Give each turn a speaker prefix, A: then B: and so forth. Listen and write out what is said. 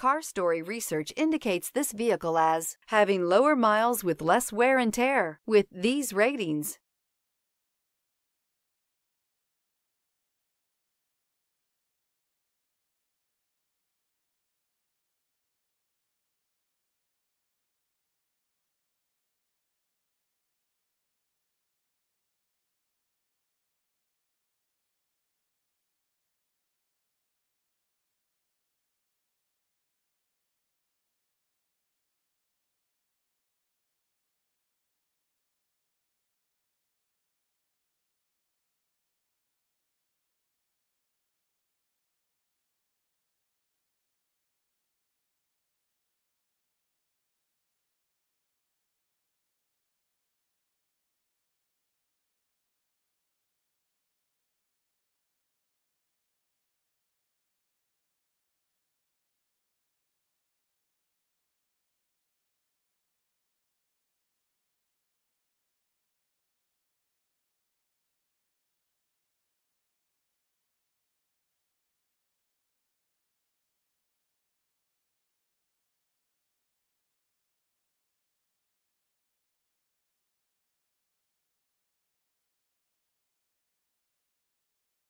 A: Car Story research indicates this vehicle as having lower miles with less wear and tear. With these ratings,